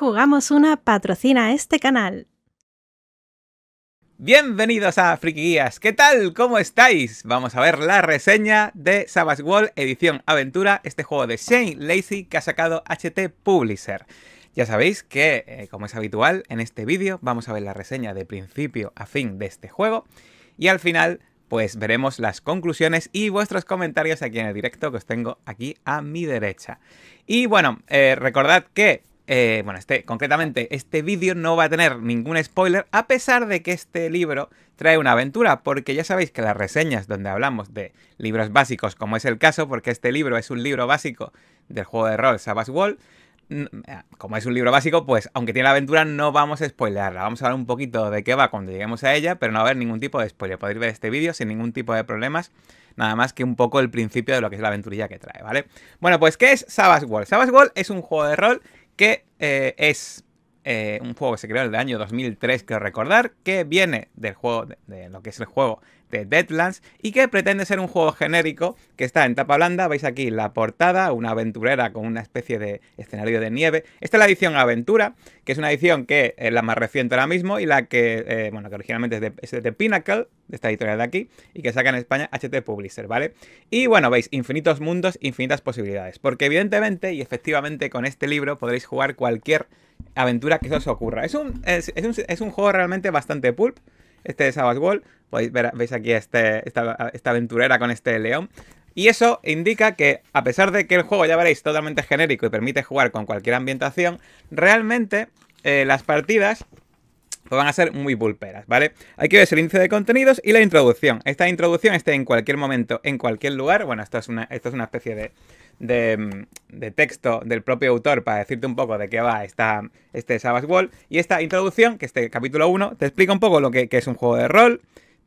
Jugamos una patrocina este canal. Bienvenidos a Friki Guías, ¿qué tal? ¿Cómo estáis? Vamos a ver la reseña de Savage Wall Edición Aventura, este juego de Shane Lacey que ha sacado HT Publisher. Ya sabéis que, eh, como es habitual, en este vídeo vamos a ver la reseña de principio a fin de este juego y al final pues veremos las conclusiones y vuestros comentarios aquí en el directo que os tengo aquí a mi derecha. Y bueno, eh, recordad que eh, bueno, este, concretamente este vídeo no va a tener ningún spoiler, a pesar de que este libro trae una aventura, porque ya sabéis que las reseñas donde hablamos de libros básicos, como es el caso, porque este libro es un libro básico del juego de rol Savage Wall, eh, como es un libro básico, pues aunque tiene la aventura, no vamos a spoilearla. Vamos a hablar un poquito de qué va cuando lleguemos a ella, pero no va a haber ningún tipo de spoiler. Podéis ver este vídeo sin ningún tipo de problemas, nada más que un poco el principio de lo que es la aventurilla que trae, ¿vale? Bueno, pues ¿qué es Savage Wall? Savage Wall es un juego de rol que eh, es eh, un juego que se creó en el año 2003, quiero recordar, que viene del juego, de, lo que es el juego de Deadlands y que pretende ser un juego genérico que está en tapa blanda. Veis aquí la portada, una aventurera con una especie de escenario de nieve. Esta es la edición Aventura, que es una edición que es la más reciente ahora mismo y la que, eh, bueno, que originalmente es de, es de Pinnacle, de esta editorial de aquí, y que saca en España HT Publisher, ¿vale? Y bueno, veis, infinitos mundos, infinitas posibilidades. Porque evidentemente y efectivamente con este libro podréis jugar cualquier aventura que os ocurra. Es un, es, un, juego realmente bastante pulp, este de Savage Wall. Podéis ver, veis aquí este, esta, aventurera con este león. Y eso indica que, a pesar de que el juego, ya veréis, totalmente genérico y permite jugar con cualquier ambientación, realmente eh, las partidas pues van a ser muy pulperas, ¿vale? Hay que ver el índice de contenidos y la introducción. Esta introducción esté en cualquier momento, en cualquier lugar. Bueno, esto es una, esto es una especie de, de, texto del propio autor para decirte un poco de qué va esta, este Savage Wall. Y esta introducción, que este capítulo 1, te explica un poco lo que, que es un juego de rol,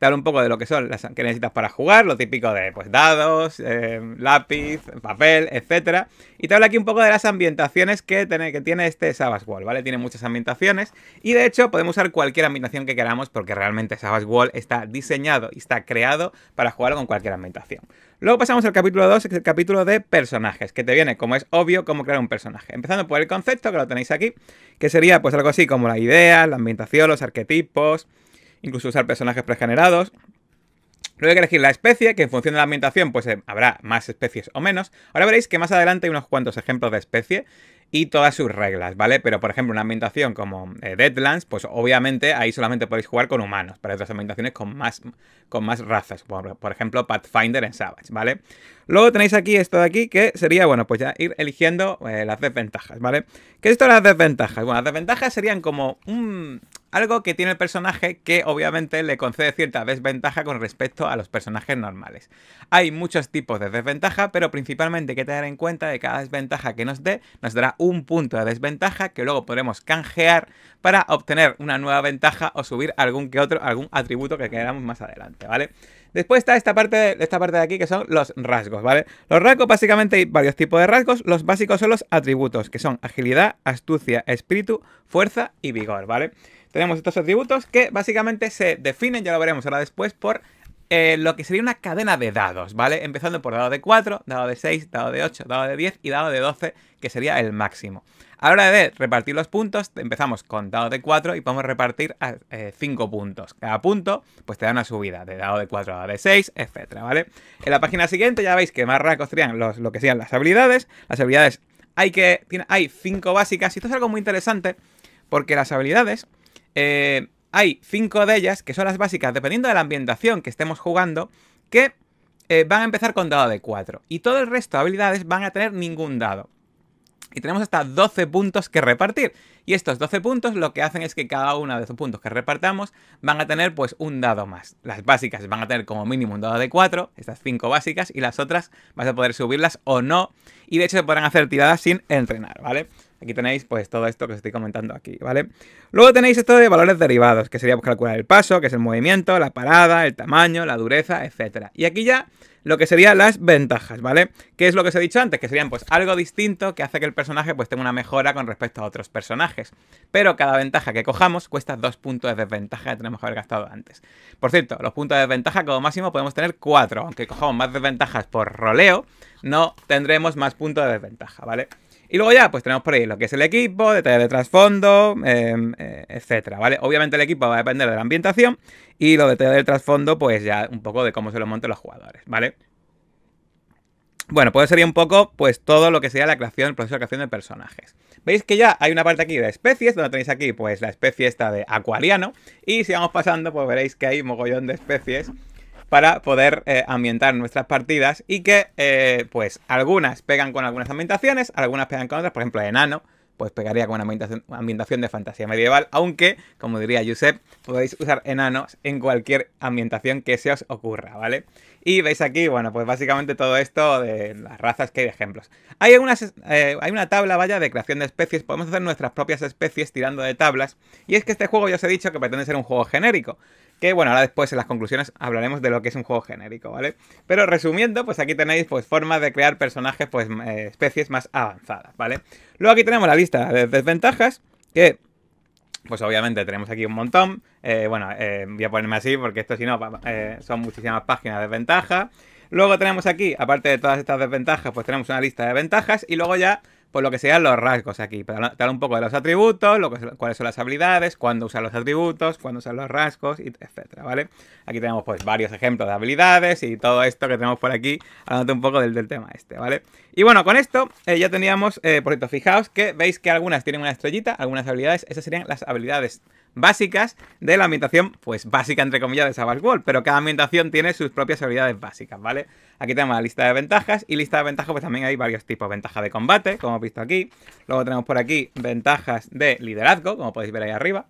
te un poco de lo que son las que necesitas para jugar, lo típico de pues dados, eh, lápiz, papel, etcétera. Y te habla aquí un poco de las ambientaciones que tiene, que tiene este Savage Wall, ¿vale? Tiene muchas ambientaciones y de hecho podemos usar cualquier ambientación que queramos porque realmente Savage Wall está diseñado y está creado para jugar con cualquier ambientación. Luego pasamos al capítulo 2, que es el capítulo de personajes, que te viene, como es obvio, cómo crear un personaje. Empezando por el concepto, que lo tenéis aquí, que sería pues algo así como la idea, la ambientación, los arquetipos, incluso usar personajes pregenerados. Luego hay que elegir la especie, que en función de la ambientación pues eh, habrá más especies o menos. Ahora veréis que más adelante hay unos cuantos ejemplos de especie y todas sus reglas, ¿vale? Pero por ejemplo, una ambientación como eh, Deadlands, pues obviamente ahí solamente podéis jugar con humanos, para otras ambientaciones con más, con más razas, por, ejemplo Pathfinder en Savage, ¿vale? Luego tenéis aquí esto de aquí, que sería, bueno, pues ya ir eligiendo eh, las desventajas, ¿vale? ¿Qué es esto de las desventajas? Bueno, las desventajas serían como un, algo que tiene el personaje que obviamente le concede cierta desventaja con respecto a los personajes normales. Hay muchos tipos de desventaja, pero principalmente hay que tener en cuenta que cada desventaja que nos dé nos dará un punto de desventaja que luego podremos canjear para obtener una nueva ventaja o subir algún que otro, algún atributo que queramos más adelante, ¿vale? Después está esta parte, esta parte de aquí que son los rasgos, ¿vale? Los rasgos básicamente hay varios tipos de rasgos. Los básicos son los atributos, que son agilidad, astucia, espíritu, fuerza y vigor, ¿vale? Tenemos estos atributos que básicamente se definen, ya lo veremos ahora después, por eh, lo que sería una cadena de dados, ¿vale? Empezando por dado de 4, dado de 6, dado de 8, dado de 10 y dado de 12, que sería el máximo. A la hora de repartir los puntos, empezamos con dado de 4 y podemos repartir a 5 eh, puntos. Cada punto, pues te da una subida de dado de 4 a dado de 6, etcétera, ¿vale? En la página siguiente ya veis que más rasgos serían los, lo que serían las habilidades. Las habilidades hay que. Tiene, hay 5 básicas y esto es algo muy interesante porque las habilidades. Eh, hay 5 de ellas que son las básicas, dependiendo de la ambientación que estemos jugando, que eh, van a empezar con dado de 4. Y todo el resto de habilidades van a tener ningún dado. Y tenemos hasta 12 puntos que repartir. Y estos 12 puntos lo que hacen es que cada uno de esos puntos que repartamos van a tener pues un dado más. Las básicas van a tener como mínimo un dado de 4, estas 5 básicas, y las otras vas a poder subirlas o no. Y de hecho se podrán hacer tiradas sin entrenar, ¿vale? Aquí tenéis pues todo esto que os estoy comentando aquí, ¿vale? Luego tenéis esto de valores derivados, que sería calcular el paso, que es el movimiento, la parada, el tamaño, la dureza, etc. Y aquí ya lo que serían las ventajas, ¿vale? ¿Qué es lo que os he dicho antes? Que serían pues algo distinto que hace que el personaje pues tenga una mejora con respecto a otros personajes. Pero cada ventaja que cojamos cuesta dos puntos de desventaja que tenemos que haber gastado antes. Por cierto, los puntos de desventaja como máximo podemos tener cuatro. Aunque cojamos más desventajas por roleo, no tendremos más puntos de desventaja, ¿vale? Y luego ya, pues tenemos por ahí lo que es el equipo, detalles de trasfondo, em, eh, etcétera, ¿vale? Obviamente el equipo va a depender de la ambientación y los detalles del trasfondo, pues ya un poco de cómo se lo monten los jugadores, ¿vale? Bueno, pues sería un poco, pues todo lo que sería la creación, el proceso de creación de personajes. Veis que ya hay una parte aquí de especies, donde tenéis aquí, pues la especie esta de acuariano. Y si vamos pasando, pues veréis que hay mogollón de especies para poder eh, ambientar nuestras partidas y que, eh, pues, algunas pegan con algunas ambientaciones, algunas pegan con otras, por ejemplo, enano, pues pegaría con una ambientación, de fantasía medieval, aunque, como diría Josep, podéis usar enanos en cualquier ambientación que se os ocurra, ¿vale? Y veis aquí, bueno, pues básicamente todo esto de las razas que hay ejemplos. Hay, eh, hay una tabla, vaya, de creación de especies, podemos hacer nuestras propias especies tirando de tablas, y es que este juego ya os he dicho que pretende ser un juego genérico, que bueno, ahora después en las conclusiones hablaremos de lo que es un juego genérico, ¿vale? Pero resumiendo, pues aquí tenéis pues formas de crear personajes, pues eh, especies más avanzadas, ¿vale? Luego aquí tenemos la lista de desventajas, que pues obviamente tenemos aquí un montón. Eh, bueno, eh, voy a ponerme así porque esto si no son muchísimas páginas de desventaja. Luego tenemos aquí, aparte de todas estas desventajas, pues tenemos una lista de ventajas y luego ya pues lo que sean los rasgos aquí. Te habla un poco de los atributos, lo que, cuáles son las habilidades, cuándo usar los atributos, cuándo usar los rasgos, etcétera, ¿vale? Aquí tenemos pues varios ejemplos de habilidades y todo esto que tenemos por aquí, hablando un poco del, tema este, ¿vale? Y bueno, con esto eh, ya teníamos, eh, por cierto, fijaos que veis que algunas tienen una estrellita, algunas habilidades, esas serían las habilidades básicas de la ambientación, pues básica entre comillas de Savage World, pero cada ambientación tiene sus propias habilidades básicas, ¿vale? Aquí tenemos la lista de ventajas y lista de ventajas pues también hay varios tipos, ventaja de combate, como hemos visto aquí, luego tenemos por aquí ventajas de liderazgo, como podéis ver ahí arriba,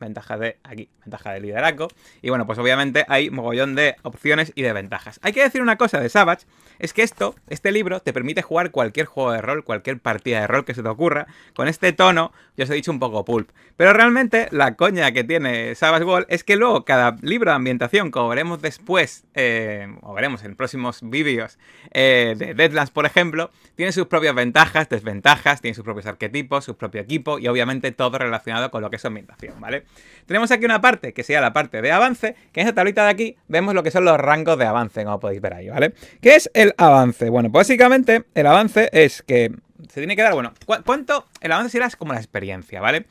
ventaja de aquí, ventaja de liderazgo. Y bueno, pues obviamente hay mogollón de opciones y de ventajas. Hay que decir una cosa de Savage, es que esto, este libro, te permite jugar cualquier juego de rol, cualquier partida de rol que se te ocurra, con este tono, yo os he dicho un poco pulp. Pero realmente la coña que tiene Savage World es que luego cada libro de ambientación, como veremos después, eh, o veremos en próximos vídeos eh, de Deadlands, por ejemplo, tiene sus propias ventajas, desventajas, tiene sus propios arquetipos, su propio equipo y obviamente todo relacionado con lo que es ambientación, ¿vale? Tenemos aquí una parte que sería la parte de avance, que en esta tablita de aquí vemos lo que son los rangos de avance, como podéis ver ahí, ¿vale? ¿Qué es el avance? Bueno, básicamente el avance es que se tiene que dar, bueno, ¿cuánto? El avance será como la experiencia, ¿vale?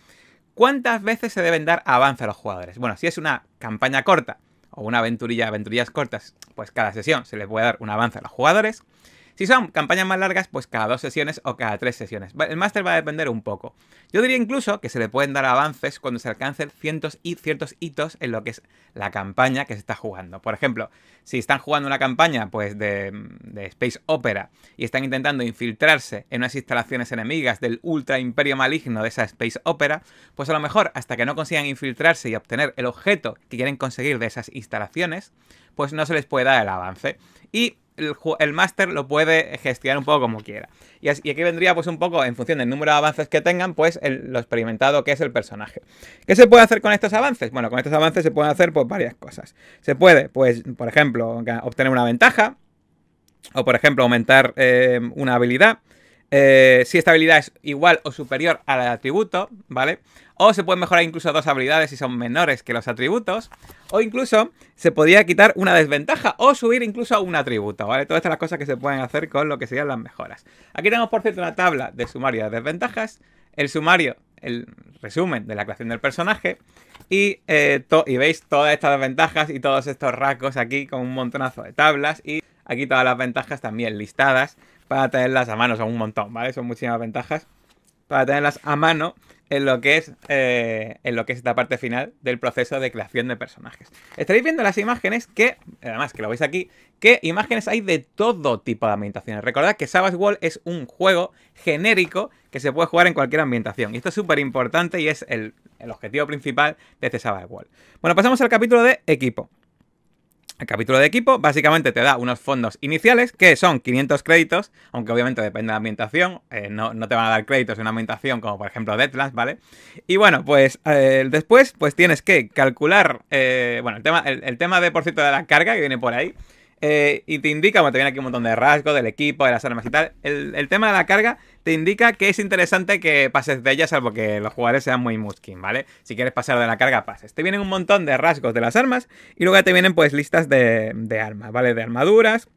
¿Cuántas veces se deben dar avance a los jugadores? Bueno, si es una campaña corta o una aventurilla, aventurillas cortas, pues cada sesión se les puede dar un avance a los jugadores. Si son campañas más largas, pues cada dos sesiones o cada tres sesiones. El máster va a depender un poco. Yo diría incluso que se le pueden dar avances cuando se alcancen ciertos hitos en lo que es la campaña que se está jugando. Por ejemplo, si están jugando una campaña pues de, de Space Opera y están intentando infiltrarse en unas instalaciones enemigas del ultra imperio maligno de esa Space Opera, pues a lo mejor hasta que no consigan infiltrarse y obtener el objeto que quieren conseguir de esas instalaciones, pues no se les puede dar el avance. Y el, máster lo puede gestionar un poco como quiera. Y, aquí vendría pues un poco en función del número de avances que tengan, pues lo experimentado que es el personaje. ¿Qué se puede hacer con estos avances? Bueno, con estos avances se pueden hacer pues varias cosas. Se puede, pues, por ejemplo, obtener una ventaja, o por ejemplo, aumentar eh, una habilidad. Eh, si esta habilidad es igual o superior al atributo, ¿vale? O se pueden mejorar incluso dos habilidades si son menores que los atributos. O incluso se podría quitar una desventaja o subir incluso un atributo, ¿vale? Todas estas las cosas que se pueden hacer con lo que serían las mejoras. Aquí tenemos, por cierto, una tabla de sumario de desventajas. El sumario, el resumen de la creación del personaje. Y, eh, y veis todas estas desventajas y todos estos rasgos aquí con un montonazo de tablas. Y aquí todas las ventajas también listadas para tenerlas a mano. Son un montón, ¿vale? Son muchísimas ventajas para tenerlas a mano en lo que es eh, en lo que es esta parte final del proceso de creación de personajes. Estaréis viendo las imágenes que, además que lo veis aquí, que imágenes hay de todo tipo de ambientaciones. Recordad que Savage World es un juego genérico que se puede jugar en cualquier ambientación. Y esto es súper importante y es el, el objetivo principal de este Savage World. Bueno, pasamos al capítulo de equipo. El capítulo de equipo básicamente te da unos fondos iniciales que son 500 créditos, aunque obviamente depende de la ambientación, eh, no, te van a dar créditos en una ambientación como por ejemplo Deadlands, ¿vale? Y bueno, pues eh, después pues tienes que calcular, eh, bueno, el tema, el, tema de por cierto de la carga que viene por ahí, y te indica, bueno, te viene aquí un montón de rasgos del equipo, de las armas y tal. El, el, tema de la carga te indica que es interesante que pases de ella, salvo que los jugadores sean muy muskin, ¿vale? Si quieres pasar de la carga, pases. Te vienen un montón de rasgos de las armas y luego te vienen pues listas de, armas, ¿vale? De armaduras,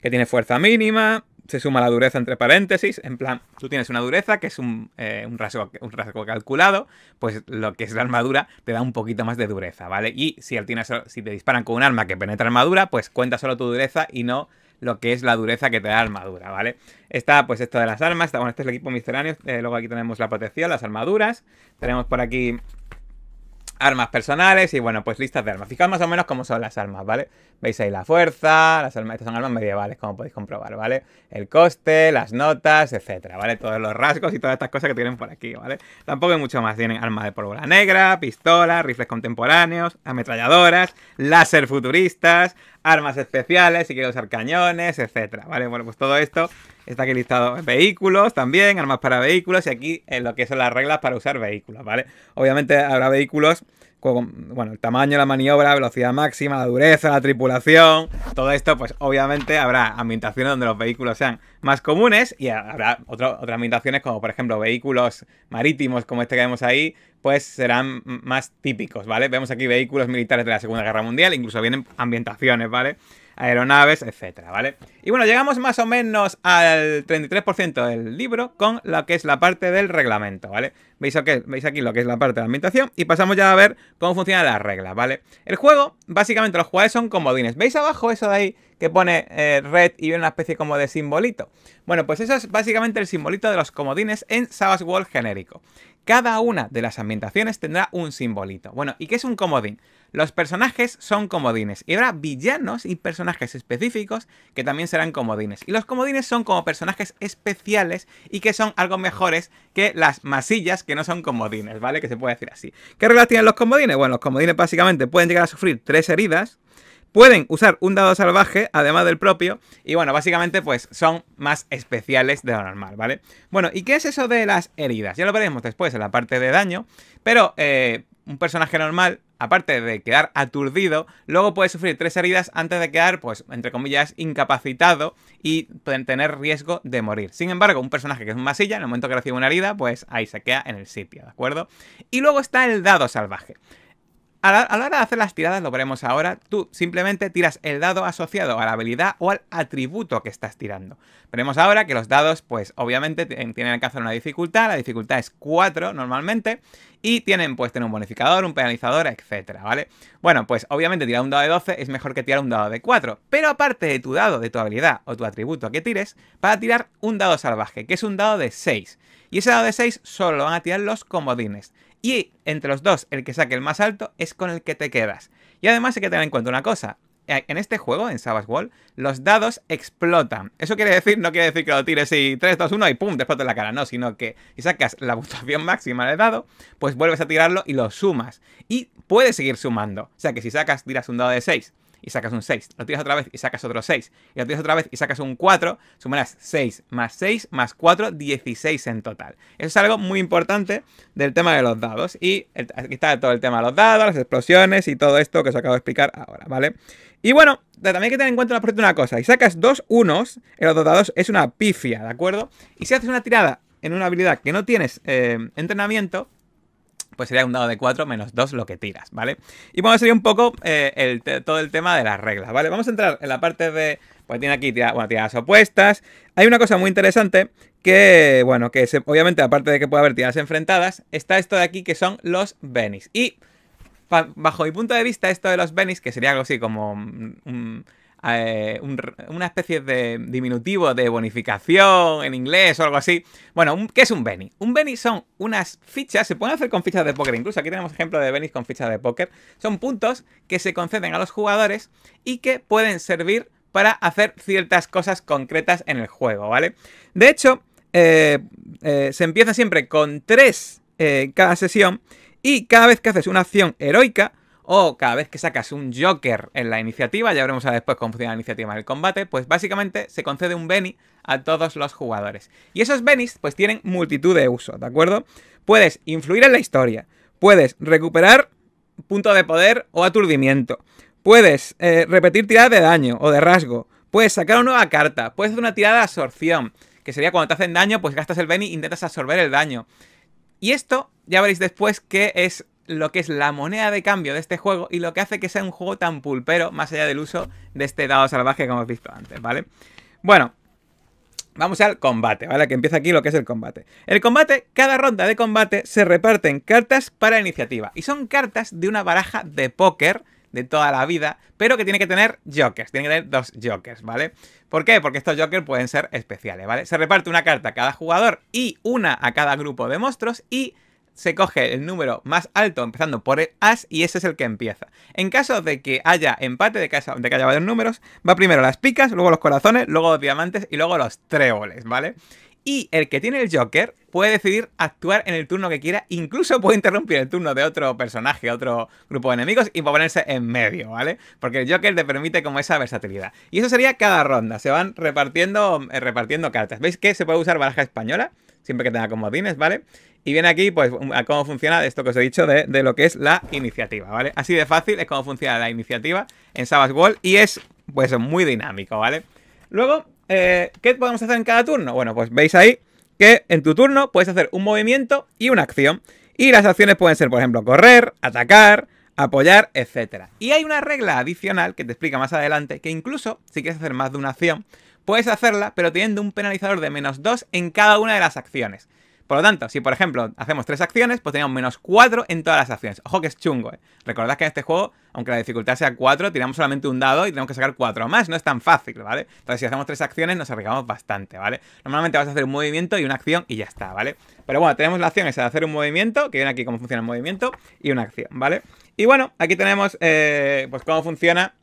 que tiene fuerza mínima, se suma la dureza entre paréntesis, en plan, tú tienes una dureza que es un, eh, un, rasgo, un rasgo calculado, pues lo que es la armadura te da un poquito más de dureza, ¿vale? Y si, si te disparan con un arma que penetra armadura, pues cuenta solo tu dureza y no lo que es la dureza que te da armadura, ¿vale? Está pues esto de las armas, está, bueno, este es el equipo misceláneo, eh, luego aquí tenemos la protección, las armaduras, tenemos por aquí armas personales y bueno, pues listas de armas. Fijaos más o menos cómo son las armas, ¿vale? Veis ahí la fuerza, las armas, estas son armas medievales, como podéis comprobar, ¿vale? El coste, las notas, etcétera, ¿vale? Todos los rasgos y todas estas cosas que tienen por aquí, ¿vale? Tampoco hay mucho más. Tienen armas de pólvora negra, pistolas, rifles contemporáneos, ametralladoras, láser futuristas, armas especiales, si quiero usar cañones, etcétera, ¿vale? Bueno, pues todo esto está aquí listado. Vehículos también, armas para vehículos y aquí en lo que son las reglas para usar vehículos, ¿vale? Obviamente habrá vehículos bueno, el tamaño, la maniobra, velocidad máxima, la dureza, la tripulación, todo esto, pues obviamente habrá ambientaciones donde los vehículos sean más comunes y habrá otras ambientaciones como por ejemplo vehículos marítimos como este que vemos ahí, pues serán más típicos, ¿vale? Vemos aquí vehículos militares de la Segunda Guerra Mundial, incluso vienen ambientaciones, ¿vale? aeronaves, etcétera, ¿vale? Y bueno, llegamos más o menos al 33% del libro con lo que es la parte del reglamento, ¿vale? ¿Veis, ¿Veis aquí lo que es la parte de la ambientación? Y pasamos ya a ver cómo funcionan las reglas, ¿vale? El juego, básicamente los jugadores son comodines. ¿Veis abajo eso de ahí que pone eh, red y una especie como de simbolito? Bueno, pues eso es básicamente el simbolito de los comodines en Savage World genérico. Cada una de las ambientaciones tendrá un simbolito. Bueno, ¿y qué es un comodín? Los personajes son comodines y habrá villanos y personajes específicos que también serán comodines. Y los comodines son como personajes especiales y que son algo mejores que las masillas que no son comodines, ¿vale? Que se puede decir así. ¿Qué reglas tienen los comodines? Bueno, los comodines básicamente pueden llegar a sufrir tres heridas, Pueden usar un dado salvaje, además del propio, y bueno, básicamente pues son más especiales de lo normal, ¿vale? Bueno, ¿y qué es eso de las heridas? Ya lo veremos después en la parte de daño, pero eh, un personaje normal, aparte de quedar aturdido, luego puede sufrir tres heridas antes de quedar, pues, entre comillas, incapacitado y tener riesgo de morir. Sin embargo, un personaje que es un masilla, en el momento que recibe una herida, pues ahí se queda en el sitio, ¿de acuerdo? Y luego está el dado salvaje. A la, hora de hacer las tiradas, lo veremos ahora, tú simplemente tiras el dado asociado a la habilidad o al atributo que estás tirando. Veremos ahora que los dados, pues obviamente tienen alcanzar una dificultad, la dificultad es 4 normalmente, y tienen pues tener un bonificador, un penalizador, etcétera, ¿vale? Bueno, pues obviamente tirar un dado de 12 es mejor que tirar un dado de 4, pero aparte de tu dado, de tu habilidad o tu atributo que tires, para tirar un dado salvaje, que es un dado de 6. Y ese dado de 6 solo lo van a tirar los comodines. Y entre los dos, el que saque el más alto es con el que te quedas. Y además hay que tener en cuenta una cosa. Eh, en este juego, en Savage Wall, los dados explotan. Eso quiere decir, no quiere decir que lo tires y 3, 2, 1 y pum, te explota la cara. No, sino que si sacas la puntuación máxima del dado, pues vuelves a tirarlo y lo sumas. Y puedes seguir sumando. O sea que si sacas, tiras un dado de 6 y sacas un 6. Lo tiras otra vez y sacas otro 6. Y lo tiras otra vez y sacas un 4. Sumarás 6 más 6 más 4, 16 en total. Eso es algo muy importante del tema de los dados. Y aquí está todo el tema de los dados, las explosiones y todo esto que os acabo de explicar ahora, ¿vale? Y bueno, también hay que tener en cuenta una cosa. Si sacas dos unos en los dos dados es una pifia, ¿de acuerdo? Y si haces una tirada en una habilidad que no tienes eh, entrenamiento, pues sería un dado de 4 menos 2 lo que tiras, ¿vale? Y bueno, sería un poco eh, todo el tema de las reglas, ¿vale? Vamos a entrar en la parte de... Pues tiene aquí bueno, tiradas opuestas. Hay una cosa muy interesante que, bueno, que obviamente aparte de que puede haber tiradas enfrentadas, está esto de aquí que son los Benis. Y bajo mi punto de vista, esto de los Benis, que sería algo así como... un eh, una especie de diminutivo de bonificación en inglés o algo así. Bueno, ¿qué es un Benny? Un Benny son unas fichas, se pueden hacer con fichas de póker, incluso aquí tenemos ejemplo de Benny con fichas de póker. Son puntos que se conceden a los jugadores y que pueden servir para hacer ciertas cosas concretas en el juego, ¿vale? De hecho, eh, eh, se empieza siempre con tres cada sesión y cada vez que haces una acción heroica, o cada vez que sacas un Joker en la iniciativa, ya veremos después cómo funciona la iniciativa en el combate, pues básicamente se concede un Benny a todos los jugadores. Y esos Bennys pues tienen multitud de usos, ¿de acuerdo? Puedes influir en la historia, puedes recuperar punto de poder o aturdimiento, puedes eh, repetir tiradas de daño o de rasgo, puedes sacar una nueva carta, puedes hacer una tirada de absorción, que sería cuando te hacen daño, pues gastas el Benny e intentas absorber el daño. Y esto ya veréis después que es lo que es la moneda de cambio de este juego y lo que hace que sea un juego tan pulpero, más allá del uso de este dado salvaje que hemos visto antes, ¿vale? Bueno, Vamos al combate, ¿vale? Que empieza aquí lo que es el combate. El combate, cada ronda de combate se reparten cartas para iniciativa. Y son cartas de una baraja de póker de toda la vida, pero que tiene que tener jokers, tiene que tener dos jokers, ¿vale? ¿Por qué? Porque estos jokers pueden ser especiales, ¿vale? Se reparte una carta a cada jugador y una a cada grupo de monstruos y se coge el número más alto empezando por el as y ese es el que empieza. En caso de que haya empate, de que haya, de haya varios números, va primero las picas, luego los corazones, luego los diamantes y luego los tréboles, ¿vale? Y el que tiene el Joker puede decidir actuar en el turno que quiera, incluso puede interrumpir el turno de otro personaje, otro grupo de enemigos y ponerse en medio, ¿vale? Porque el Joker te permite como esa versatilidad. Y eso sería cada ronda, se van repartiendo, eh, repartiendo cartas. ¿Veis que se puede usar baraja española? Siempre que tenga comodines, ¿vale? Y viene aquí, pues, a cómo funciona esto que os he dicho de, lo que es la iniciativa, ¿vale? Así de fácil es cómo funciona la iniciativa en Savage Wall y es, pues, muy dinámico, ¿vale? Luego, eh, ¿qué podemos hacer en cada turno? Bueno, pues veis ahí que en tu turno puedes hacer un movimiento y una acción. Y las acciones pueden ser, por ejemplo, correr, atacar, apoyar, etc. Y hay una regla adicional que te explica más adelante que incluso si quieres hacer más de una acción, puedes hacerla, pero teniendo un penalizador de menos 2 en cada una de las acciones. Por lo tanto, si por ejemplo hacemos tres acciones, pues tenemos menos 4 en todas las acciones. Ojo que es chungo, ¿eh? Recordad que en este juego, aunque la dificultad sea 4, tiramos solamente un dado y tenemos que sacar 4 más. No es tan fácil, ¿vale? Entonces, si hacemos tres acciones, nos arriesgamos bastante, ¿vale? Normalmente vas a hacer un movimiento y una acción y ya está, ¿vale? Pero bueno, tenemos la acción esa de hacer un movimiento, que viene aquí cómo funciona el movimiento, y una acción, ¿vale? Y bueno, aquí tenemos, eh, pues cómo funciona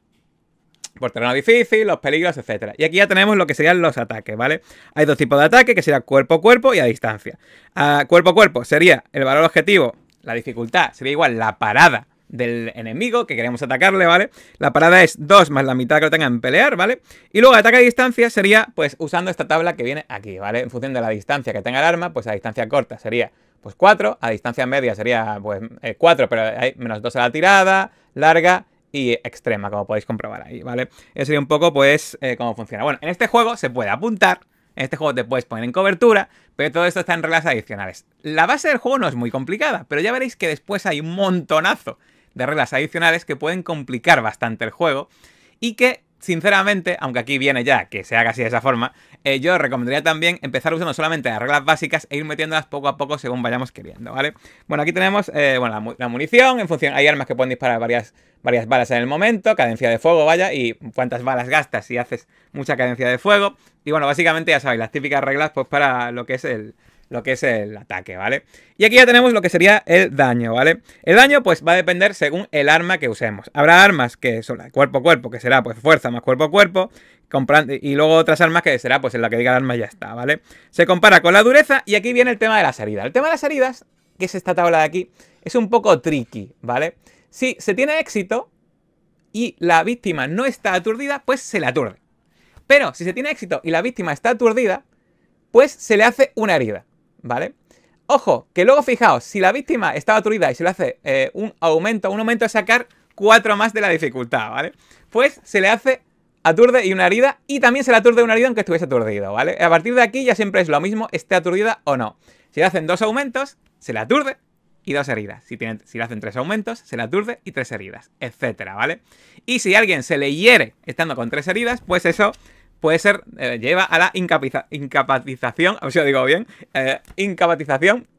por terreno difícil, los peligros, etc. Y aquí ya tenemos lo que serían los ataques, ¿vale? Hay dos tipos de ataque, que sería cuerpo a cuerpo y a distancia. A cuerpo a cuerpo sería el valor objetivo, la dificultad sería igual la parada del enemigo que queremos atacarle, ¿vale? La parada es 2 más la mitad que lo tenga en pelear, ¿vale? Y luego ataque a distancia sería, pues, usando esta tabla que viene aquí, ¿vale? En función de la distancia que tenga el arma, pues a distancia corta sería, pues, 4, a distancia media sería, pues, 4, pero hay menos 2 a la tirada, larga y extrema, como podéis comprobar ahí, ¿vale? Eso sería un poco, pues, eh, cómo funciona. Bueno, en este juego se puede apuntar, en este juego te puedes poner en cobertura, pero todo esto está en reglas adicionales. La base del juego no es muy complicada, pero ya veréis que después hay un montonazo de reglas adicionales que pueden complicar bastante el juego y que sinceramente, aunque aquí viene ya que se haga así de esa forma, eh, yo recomendaría también empezar usando solamente las reglas básicas e ir metiéndolas poco a poco según vayamos queriendo, ¿vale? Bueno, aquí tenemos eh, bueno, la, munición, en función, hay armas que pueden disparar varias, varias balas en el momento, cadencia de fuego, vaya, y cuántas balas gastas si haces mucha cadencia de fuego. Y bueno, básicamente ya sabéis, las típicas reglas pues para lo que es el, lo que es el ataque, ¿vale? Y aquí ya tenemos lo que sería el daño, ¿vale? El daño pues va a depender según el arma que usemos. Habrá armas que son cuerpo a cuerpo, que será pues fuerza más cuerpo a cuerpo, y luego otras armas que será pues en la que diga el arma ya está, ¿vale? Se compara con la dureza y aquí viene el tema de las heridas. El tema de las heridas, que es esta tabla de aquí, es un poco tricky, ¿vale? Si se tiene éxito y la víctima no está aturdida, pues se le aturde. Pero si se tiene éxito y la víctima está aturdida, pues se le hace una herida. ¿Vale? Ojo, que luego fijaos, si la víctima estaba aturdida y se le hace eh, un aumento, un aumento de sacar 4 más de la dificultad, ¿vale? Pues se le hace aturde y una herida y también se le aturde una herida aunque estuviese aturdido, ¿vale? A partir de aquí ya siempre es lo mismo, esté aturdida o no. Si le hacen dos aumentos, se le aturde y dos heridas. Si, tienen, si le hacen tres aumentos, se le aturde y tres heridas, etcétera, ¿vale? Y si alguien se le hiere estando con tres heridas, pues eso puede ser, eh, lleva a la incapacitación, a ver si lo digo bien, eh, incapacitación,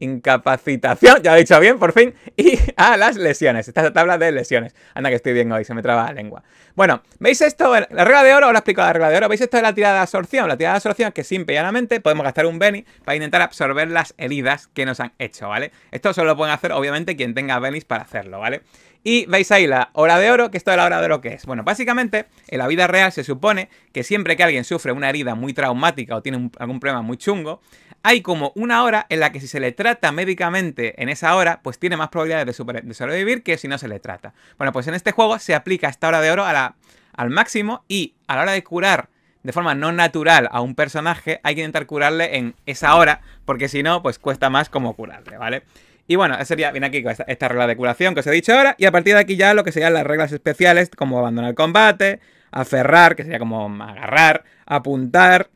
incapacitación, ya lo he dicho bien, por fin, y a las lesiones. Esta es la tabla de lesiones. Anda que estoy bien hoy, se me traba la lengua. Bueno, ¿veis esto? La regla de oro, os explico la regla de oro. ¿Veis esto de la tirada de absorción? La tirada de absorción que simple y llanamente podemos gastar un Benny para intentar absorber las heridas que nos han hecho, ¿vale? Esto solo lo pueden hacer, obviamente, quien tenga Benny's para hacerlo, ¿vale? Y veis ahí la hora de oro, que esto de la hora de oro ¿qué es? Bueno, básicamente en la vida real se supone que siempre que alguien sufre una herida muy traumática o tiene algún problema muy chungo, hay como una hora en la que si se le trata médicamente en esa hora, pues tiene más probabilidades de, sobrevivir que si no se le trata. Bueno, pues en este juego se aplica esta hora de oro al máximo y a la hora de curar de forma no natural a un personaje, hay que intentar curarle en esa hora, porque si no, pues cuesta más como curarle, ¿vale? Y bueno, sería, viene aquí con esta, regla de curación que os he dicho ahora. Y a partir de aquí ya lo que serían las reglas especiales, como abandonar el combate, aferrar, que sería como agarrar, apuntar.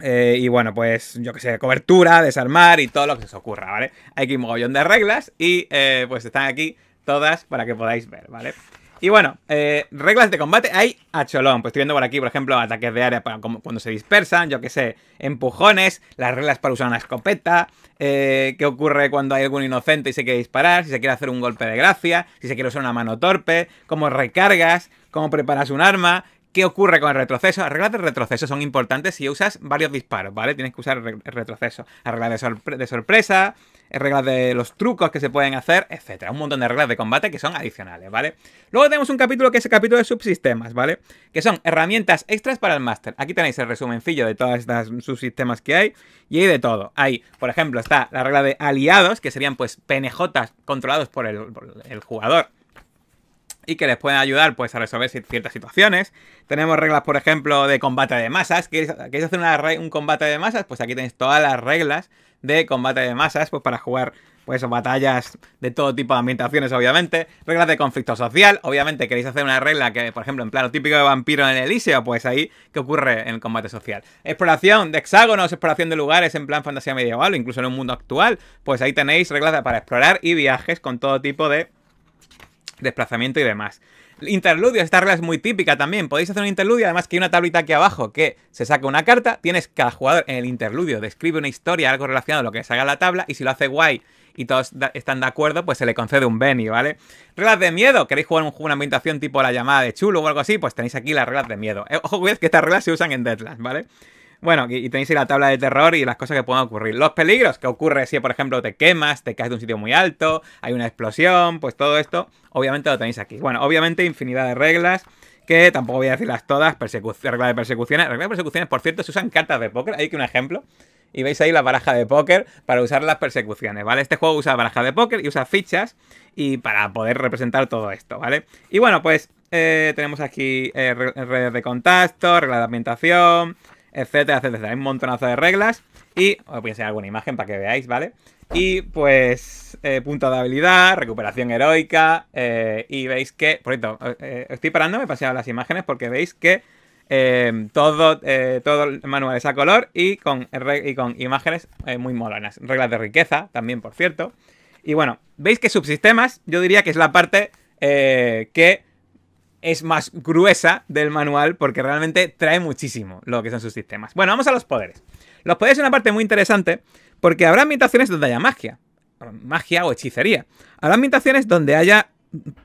Eh, y bueno, pues yo que sé, cobertura, desarmar y todo lo que se os ocurra, ¿vale? Hay aquí un mogollón de reglas y eh, pues están aquí todas para que podáis ver, ¿vale? Y bueno, eh, reglas de combate hay a cholón. Pues estoy viendo por aquí, por ejemplo, ataques de área para cuando se dispersan, yo que sé, empujones, las reglas para usar una escopeta, eh, qué ocurre cuando hay algún inocente y se quiere disparar, si se quiere hacer un golpe de gracia, si se quiere usar una mano torpe, cómo recargas, cómo preparas un arma, ¿Qué ocurre con el retroceso? Las reglas de retroceso son importantes si usas varios disparos, ¿vale? Tienes que usar retroceso. Las reglas de, sorpresa, reglas de los trucos que se pueden hacer, etcétera. Un montón de reglas de combate que son adicionales, ¿vale? Luego tenemos un capítulo que es el capítulo de subsistemas, ¿vale? Que son herramientas extras para el máster. Aquí tenéis el resumencillo de todas estas subsistemas que hay y hay de todo. Hay, por ejemplo, está la regla de aliados, que serían pues PNJs controlados por el, por el jugador y que les pueden ayudar pues a resolver ciertas situaciones. Tenemos reglas, por ejemplo, de combate de masas. ¿Queréis, hacer un combate de masas? Pues aquí tenéis todas las reglas de combate de masas pues para jugar pues batallas de todo tipo de ambientaciones, obviamente. Reglas de conflicto social. Obviamente queréis hacer una regla que, por ejemplo, en plano típico de vampiro en el Elíseo, pues ahí, ¿qué ocurre en el combate social? Exploración de hexágonos, exploración de lugares en plan fantasía medieval o incluso en un mundo actual. Pues ahí tenéis reglas para explorar y viajes con todo tipo de desplazamiento y demás. Interludio, esta regla es muy típica también. Podéis hacer un interludio, además que hay una tablita aquí abajo que se saca una carta. Tienes cada jugador en el interludio describe una historia, algo relacionado a lo que salga la tabla, y si lo hace guay y todos están de acuerdo, pues se le concede un Benny, ¿vale? Reglas de miedo, ¿queréis jugar un juego, una ambientación tipo la llamada de chulo o algo así? Pues tenéis aquí las reglas de miedo. Eh, ojo, que estas reglas se usan en Deadlands, ¿vale? Bueno, y tenéis ahí la tabla de terror y las cosas que pueden ocurrir. Los peligros que ocurre si, por ejemplo, te quemas, te caes de un sitio muy alto, hay una explosión, pues todo esto, obviamente lo tenéis aquí. Bueno, obviamente infinidad de reglas que tampoco voy a decirlas todas, reglas de persecuciones. Reglas de persecuciones, por cierto, se usan cartas de póker. Hay que un ejemplo. Y veis ahí la baraja de póker para usar las persecuciones, ¿vale? Este juego usa baraja de póker y usa fichas y para poder representar todo esto, ¿vale? Y bueno, pues eh, tenemos aquí eh, redes de contacto, reglas de ambientación, etcétera, etcétera. Hay un montonazo de reglas y os voy a enseñar alguna imagen para que veáis, ¿vale? Y pues eh, punto de habilidad, recuperación heroica eh, y veis que, por cierto, eh, estoy parando, me he paseado las imágenes porque veis que todo, todo el manual es a color y con, y con imágenes muy molonas. Reglas de riqueza también, por cierto. Y bueno, veis que subsistemas yo diría que es la parte que es más gruesa del manual porque realmente trae muchísimo lo que son sus sistemas. Bueno, vamos a los poderes. Los poderes son una parte muy interesante porque habrá ambientaciones donde haya magia. Magia o hechicería. Habrá ambientaciones donde haya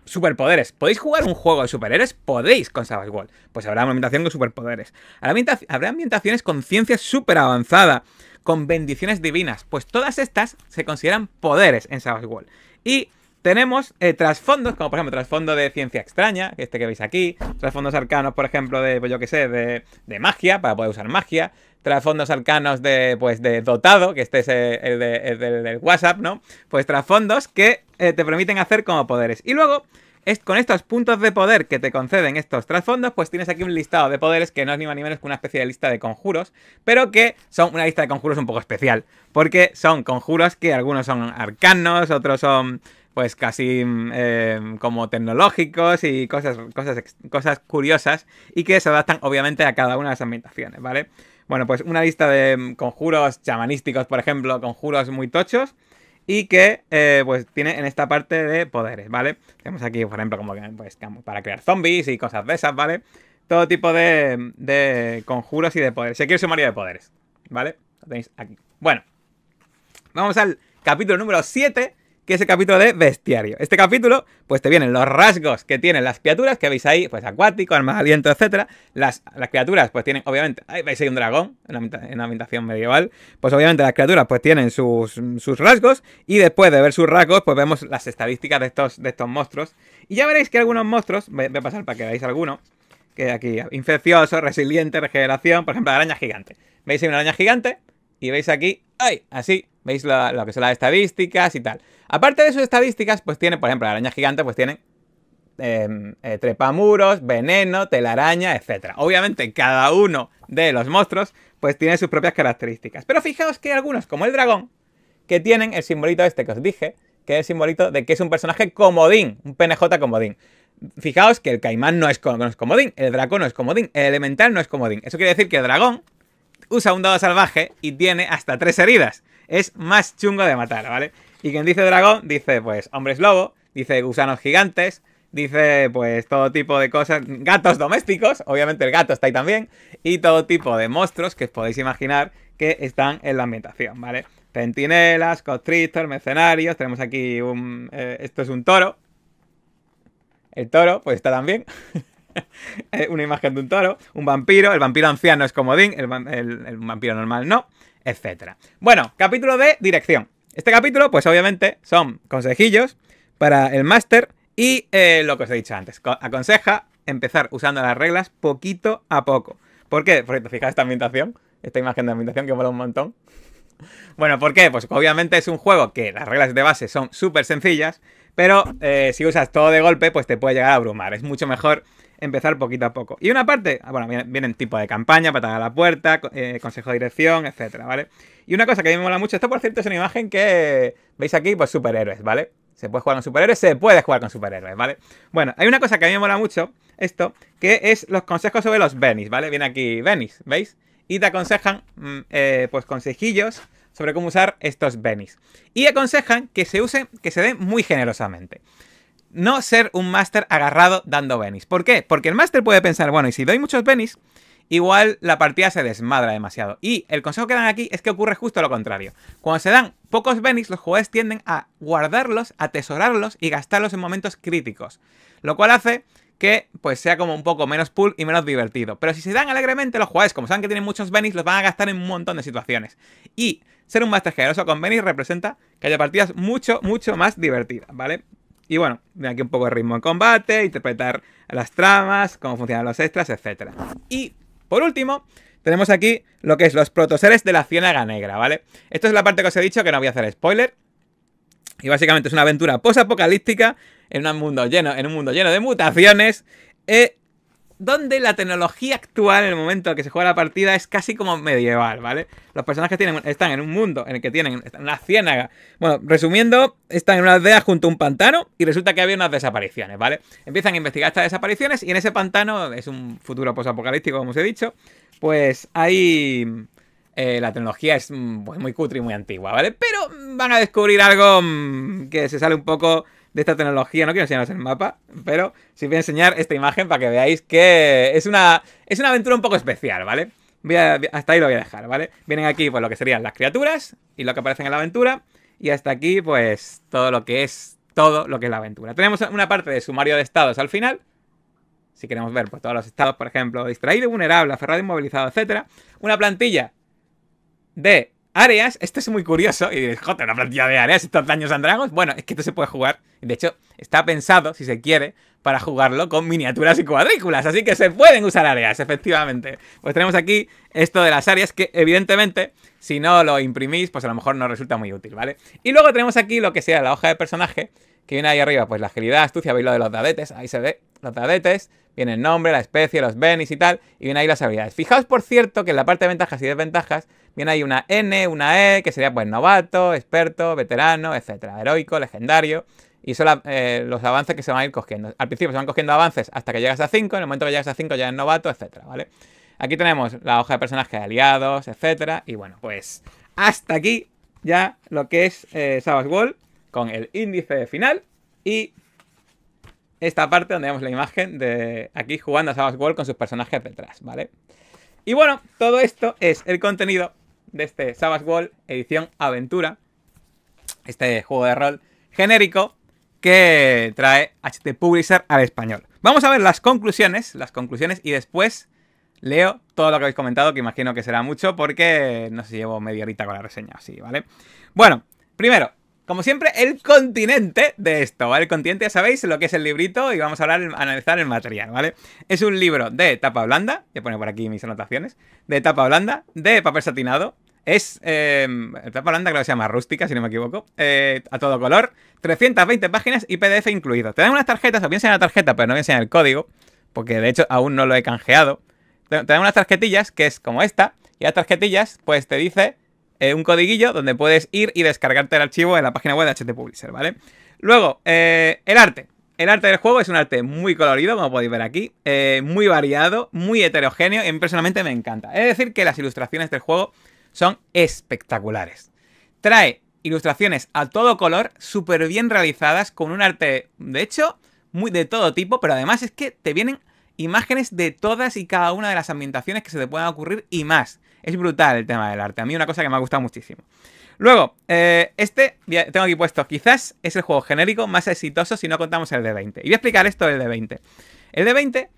superpoderes. ¿Podéis jugar un juego de superhéroes? Podéis con Savage World. Pues habrá una ambientación con superpoderes. Habrá, ambientaciones con ciencia súper avanzada, con bendiciones divinas. Pues todas estas se consideran poderes en Savage World. Y tenemos eh, trasfondos, como por ejemplo trasfondo de ciencia extraña, este que veis aquí, trasfondos arcanos, por ejemplo, de, pues yo que sé, de, magia, para poder usar magia, trasfondos arcanos de, pues, de dotado, que este es el, de, del WhatsApp, ¿no? Pues trasfondos que eh, te permiten hacer como poderes. Y luego, es, con estos puntos de poder que te conceden estos trasfondos, pues tienes aquí un listado de poderes que no es ni más ni menos que una especie de lista de conjuros, pero que son una lista de conjuros un poco especial, porque son conjuros que algunos son arcanos, otros son pues casi mm, eh, como tecnológicos y cosas, cosas, cosas curiosas y que se adaptan obviamente a cada una de las ambientaciones, ¿vale? Bueno, pues una lista de mm, conjuros chamanísticos, por ejemplo, conjuros muy tochos y que eh, pues tiene en esta parte de poderes, ¿vale? Tenemos aquí, por ejemplo, como pues, para crear zombies y cosas de esas, ¿vale? Todo tipo de, de conjuros y de poderes. Si aquí el sumario de poderes, ¿vale? Lo tenéis aquí. Bueno, vamos al capítulo número 7 que es el capítulo de bestiario. Este capítulo, pues te vienen los rasgos que tienen las criaturas, que veis ahí, pues acuático, armas aliento, etc. Las, las criaturas, pues tienen, obviamente, ahí veis ahí un dragón, en una, ambientación medieval. Pues obviamente las criaturas, pues tienen sus, sus, rasgos, y después de ver sus rasgos, pues vemos las estadísticas de estos, de estos monstruos. Y ya veréis que algunos monstruos, voy a pasar para que veáis alguno, que aquí, infeccioso, resiliente, regeneración, por ejemplo, la araña gigante. ¿Veis ahí una araña gigante? Y veis aquí, ¡ay! Así, veis lo que son las estadísticas y tal. Aparte de sus estadísticas, pues tiene, por ejemplo, la araña gigante, pues tiene em, eh, trepamuros, veneno, telaraña, etc. Obviamente, cada uno de los monstruos, pues tiene sus propias características. Pero fijaos que hay algunos, como el dragón, que tienen el simbolito este que os dije, que es el simbolito de que es un personaje comodín, un PNJ comodín. Fijaos que el caimán no es, no es comodín, el dragón no es comodín, el elemental no es comodín. Eso quiere decir que el dragón usa un dado salvaje y tiene hasta tres heridas. Es más chungo de matar, ¿vale? Y quien dice dragón, dice pues hombres lobo, dice gusanos gigantes, dice pues todo tipo de cosas, gatos domésticos, obviamente el gato está ahí también, y todo tipo de monstruos que os podéis imaginar que están en la ambientación, ¿vale? Centinelas, constrictors, mercenarios, tenemos aquí un... Eh, esto es un toro. El toro, pues está también. Una imagen de un toro, un vampiro, el vampiro anciano es comodín, el, el vampiro normal no, etcétera. Bueno, capítulo de dirección. Este capítulo, pues obviamente son consejillos para el máster y eh, lo que os he dicho antes. Aconseja empezar usando las reglas poquito a poco. ¿Por qué? Porque fijáis esta ambientación, esta imagen de ambientación que mola un montón. Bueno, ¿por qué? Pues obviamente es un juego que las reglas de base son súper sencillas, pero eh, si usas todo de golpe, pues te puede llegar a abrumar. Es mucho mejor empezar poquito a poco. Y una parte, ah, bueno, vienen tipo de campaña, patada a la puerta, eh, consejo de dirección, etcétera, ¿vale? Y una cosa que a mí me mola mucho, esto por cierto es una imagen que veis aquí, pues superhéroes, ¿vale? Se puede jugar con superhéroes, se puede jugar con superhéroes, ¿vale? Bueno, hay una cosa que a mí me mola mucho, esto, que es los consejos sobre los Benis, ¿vale? Viene aquí Benis, ¿veis? Y te aconsejan, mm, eh, pues, consejillos sobre cómo usar estos Benis. Y aconsejan que se usen, que se den muy generosamente no ser un máster agarrado dando benis. ¿Por qué? Porque el máster puede pensar, bueno, y si doy muchos benis, igual la partida se desmadra demasiado. Y el consejo que dan aquí es que ocurre justo lo contrario. Cuando se dan pocos benis, los jugadores tienden a guardarlos, atesorarlos y gastarlos en momentos críticos. Lo cual hace que pues sea como un poco menos pool y menos divertido. Pero si se dan alegremente, los jugadores, como saben que tienen muchos benis, los van a gastar en un montón de situaciones. Y ser un máster generoso con benis representa que haya partidas mucho, mucho más divertidas, ¿vale? Y bueno, aquí un poco de ritmo en combate, interpretar las tramas, cómo funcionan los extras, etc. Y por último, tenemos aquí lo que es los protoseres de la Ciénaga Negra, ¿vale? Esto es la parte que os he dicho que no voy a hacer spoiler. Y básicamente es una aventura post-apocalíptica en un mundo lleno, en un mundo lleno de mutaciones. Eh, donde la tecnología actual en el momento en que se juega la partida es casi como medieval, ¿vale? Los personajes tienen, están en un mundo en el que tienen una ciénaga. Bueno, resumiendo, están en una aldea junto a un pantano y resulta que había unas desapariciones, ¿vale? Empiezan a investigar estas desapariciones y en ese pantano, es un futuro posapocalíptico, como os he dicho, pues hay... Eh, la tecnología es mm, pues, muy cutre y muy antigua, ¿vale? Pero van a descubrir algo mm, que se sale un poco de esta tecnología. No quiero enseñaros el mapa, pero sí voy a enseñar esta imagen para que veáis que es una, es una aventura un poco especial, ¿vale? Voy hasta ahí lo voy a dejar, ¿vale? Vienen aquí pues lo que serían las criaturas y lo que aparecen en la aventura. Y hasta aquí pues todo lo que es todo lo que es la aventura. Tenemos una parte de sumario de estados al final. Si queremos ver pues todos los estados, por ejemplo, distraído, vulnerable, aferrado, inmovilizado, etcétera. Una plantilla de áreas, esto es muy curioso, y dices, joder, una plantilla de áreas, estos daños andragos. Bueno, es que esto se puede jugar, de hecho, está pensado, si se quiere, para jugarlo con miniaturas y cuadrículas, así que se pueden usar áreas, efectivamente. Pues tenemos aquí esto de las áreas que, evidentemente, si no lo imprimís, pues a lo mejor no resulta muy útil, ¿vale? Y luego tenemos aquí lo que sea la hoja de personaje, que viene ahí arriba, pues la agilidad, astucia, veis lo de los dadetes, ahí se ve, los dadetes, viene el nombre, la especie, los benis y tal, y viene ahí las habilidades. Fijaos, por cierto, que en la parte de ventajas y desventajas viene ahí una N, una E, que sería pues novato, experto, veterano, etcétera, heroico, legendario, y son eh, los avances que se van a ir cogiendo. Al principio se van cogiendo avances hasta que llegas a 5, en el momento que llegas a 5 ya es novato, etcétera, ¿vale? Aquí tenemos la hoja de personajes aliados, etcétera, y bueno, pues hasta aquí ya lo que es eh, Savage Wall con el índice final y esta parte donde vemos la imagen de aquí jugando a Savage World con sus personajes detrás, ¿vale? Y bueno, todo esto es el contenido de este Savage World edición aventura, este juego de rol genérico que trae HT Publisher al español. Vamos a ver las conclusiones, las conclusiones y después leo todo lo que habéis comentado, que imagino que será mucho porque no sé, llevo media horita con la reseña así, ¿vale? Bueno, primero, como siempre, el continente de esto, ¿vale? El continente, ya sabéis lo que es el librito y vamos a hablar, analizar el material, ¿vale? Es un libro de tapa blanda, voy a poner por aquí mis anotaciones, de tapa blanda, de papel satinado, es eh, tapa blanda creo que se llama rústica, si no me equivoco, eh, a todo color, 320 páginas y PDF incluido. Te dan unas tarjetas, os voy a enseñar la tarjeta, pero no voy a enseñar el código, porque de hecho aún no lo he canjeado. Te, dan unas tarjetillas que es como esta, y las tarjetillas pues te dice eh, un codiguillo donde puedes ir y descargarte el archivo en la página web de HT Publisher, ¿vale? Luego, eh, el arte. El arte del juego es un arte muy colorido, como podéis ver aquí, muy variado, muy heterogéneo y personalmente me encanta. Es decir, que las ilustraciones del juego son espectaculares. Trae ilustraciones a todo color, súper bien realizadas, con un arte, de hecho, muy de todo tipo, pero además es que te vienen imágenes de todas y cada una de las ambientaciones que se te puedan ocurrir y más. Es brutal el tema del arte. A mí una cosa que me ha gustado muchísimo. Luego, eh, este, tengo aquí puesto, quizás es el juego genérico más exitoso si no contamos el de 20. Y voy a explicar esto del de 20. El de 20,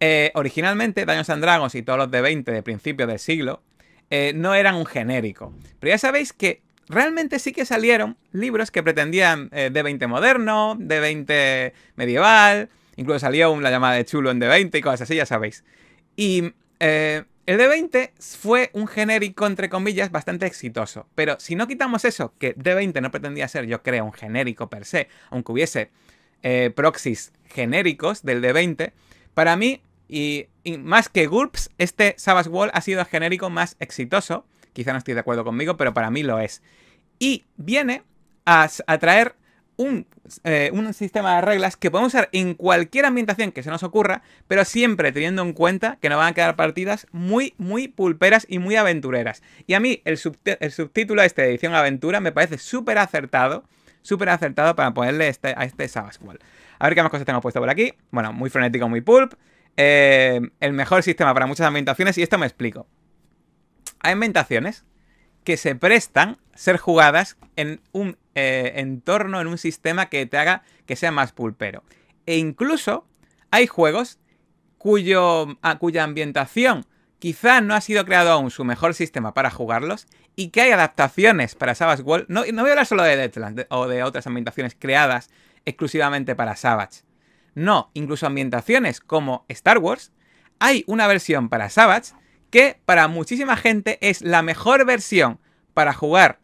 eh, originalmente, Dungeons and Dragons y todos los de 20 de principios del siglo, eh, no eran un genérico. Pero ya sabéis que realmente sí que salieron libros que pretendían de 20 moderno, de 20 medieval, incluso salió la llamada de chulo en de 20 y cosas así, ya sabéis. Y el D20 fue un genérico, entre comillas, bastante exitoso. Pero si no quitamos eso, que D20 no pretendía ser, yo creo, un genérico per se, aunque hubiese eh, proxies genéricos del D20, para mí, y, más que GURPS, este Savage Wall ha sido el genérico más exitoso. Quizá no estoy de acuerdo conmigo, pero para mí lo es. Y viene a, a traer eh, un, sistema de reglas que podemos usar en cualquier ambientación que se nos ocurra, pero siempre teniendo en cuenta que nos van a quedar partidas muy, muy pulperas y muy aventureras. Y a mí el, subtítulo de esta edición aventura me parece súper acertado, súper acertado para ponerle este, a este Savage A ver qué más cosas tengo puesto por aquí. Bueno, muy frenético, muy pulp. Eh, el mejor sistema para muchas ambientaciones y esto me explico. Hay ambientaciones que se prestan ser jugadas en un eh, entorno, en un sistema que te haga que sea más pulpero. E incluso hay juegos cuyo, cuya ambientación quizá no ha sido creado aún su mejor sistema para jugarlos y que hay adaptaciones para Savage World. No, no voy a hablar solo de Deadlands o de otras ambientaciones creadas exclusivamente para Savage. No, incluso ambientaciones como Star Wars, hay una versión para Savage que para muchísima gente es la mejor versión para jugar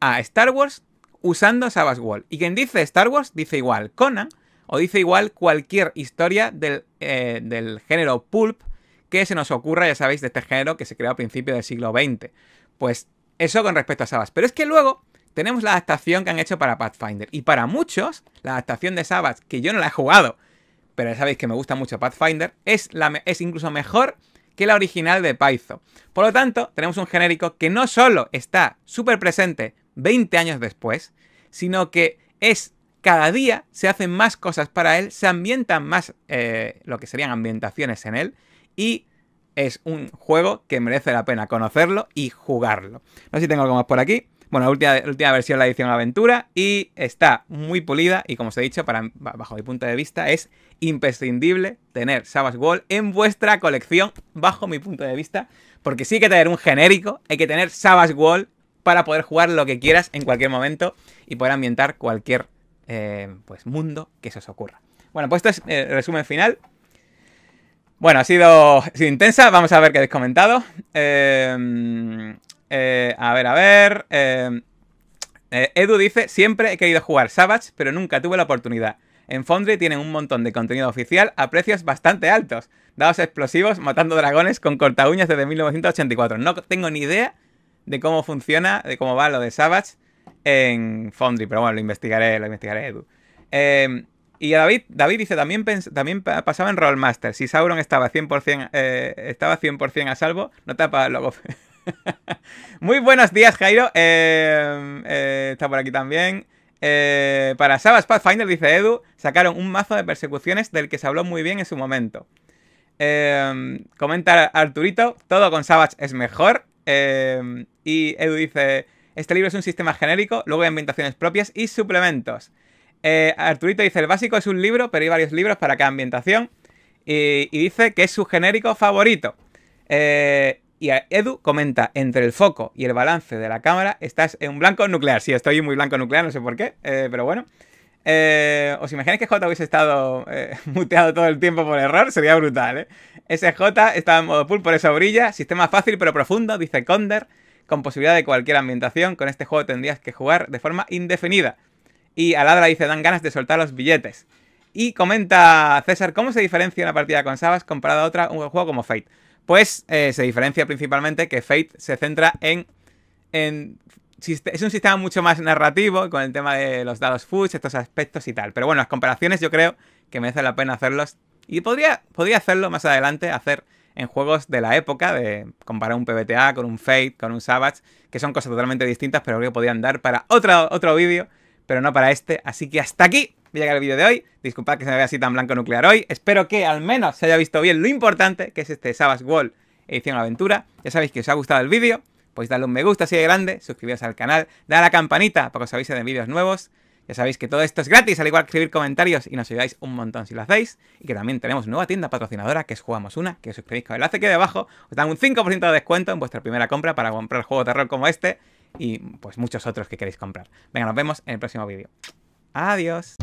a Star Wars usando Savage Wall. Y quien dice Star Wars dice igual Conan o dice igual cualquier historia del, eh, del género pulp que se nos ocurra, ya sabéis, de este género que se creó a principios del siglo XX. Pues eso con respecto a Savage. Pero es que luego tenemos la adaptación que han hecho para Pathfinder. Y para muchos, la adaptación de Savage, que yo no la he jugado, pero ya sabéis que me gusta mucho Pathfinder, es, incluso mejor que la original de Python. Por lo tanto, tenemos un genérico que no solo está súper presente 20 años después, sino que es cada día se hacen más cosas para él, se ambientan más eh, lo que serían ambientaciones en él y es un juego que merece la pena conocerlo y jugarlo. No sé si tengo algo más por aquí. Bueno, la última, última versión, la edición aventura, y está muy pulida y como os he dicho, para, bajo mi punto de vista, es imprescindible tener Savage Wall en vuestra colección, bajo mi punto de vista, porque sí hay que tener un genérico, hay que tener Savage Wall para poder jugar lo que quieras en cualquier momento y poder ambientar cualquier eh, pues, mundo que se os ocurra. Bueno, pues esto es el resumen final. Bueno, ha sido, intensa. Vamos a ver qué habéis comentado. Eh, eh, a ver, a ver. Edu dice: Siempre he querido jugar Savage, pero nunca tuve la oportunidad. En Foundry tienen un montón de contenido oficial a precios bastante altos. Dados explosivos, matando dragones con corta uñas desde 1984. No tengo ni idea de cómo funciona, de cómo va lo de Savage en Foundry, pero bueno, lo investigaré, lo investigaré, Edu. Em, y David, David dice, también, también pasaba en Rollmaster, si Sauron estaba 100%, eh, estaba 100 a salvo, no tapa el logo. Muy buenos días, Jairo. Em, eh, está por aquí también. Eh, para Savage Pathfinder, dice Edu, sacaron un mazo de persecuciones del que se habló muy bien en su momento. Comenta Arturito, todo con Savage es mejor. Y Edu dice, este libro es un sistema genérico, luego hay ambientaciones propias y suplementos. Eh, Arturito dice, el básico es un libro, pero hay varios libros para cada ambientación. Y, dice que es su genérico favorito. Eh, y Edu comenta, entre el foco y el balance de la cámara estás en un blanco nuclear. Sí, estoy muy blanco nuclear, no sé por qué, eh, pero bueno. ¿Os imagináis que J hubiese estado muteado todo el tiempo por error? Sería brutal, ¿eh? SJ estaba en modo pool, por eso brilla. Sistema fácil pero profundo, dice Conder. Con posibilidad de cualquier ambientación. Con este juego tendrías que jugar de forma indefinida. Y Aladra dice, dan ganas de soltar los billetes. Y comenta César, ¿cómo se diferencia una partida con Sabas comparada a otra, un juego como Fate? Pues eh, se diferencia principalmente que Fate se centra en, en es un sistema mucho más narrativo con el tema de los dados fudge, estos aspectos y tal. Pero bueno, las comparaciones yo creo que merece la pena hacerlos y podría, podría hacerlo más adelante, hacer en juegos de la época, de comparar un PBTA con un Fate, con un Savage, que son cosas totalmente distintas, pero creo que podían dar para otro, otro vídeo, pero no para este. Así que hasta aquí a llegar el vídeo de hoy. Disculpad que se me vea así tan blanco nuclear hoy. Espero que al menos se haya visto bien lo importante que es este Savage Wall edición aventura. Ya sabéis que os ha gustado el vídeo, podéis darle un me gusta si es grande, suscribiros al canal, dar a la campanita para que os avise de vídeos nuevos. Ya sabéis que todo esto es gratis, al igual que escribir comentarios y nos ayudáis un montón si lo hacéis. Y que también tenemos nueva tienda patrocinadora que es Jugamos Una, que os suscribís con el enlace que debajo. Os dan un 5% de descuento en vuestra primera compra para comprar juegos de rol como este y pues muchos otros que queréis comprar. Venga, nos vemos en el próximo vídeo. Adiós.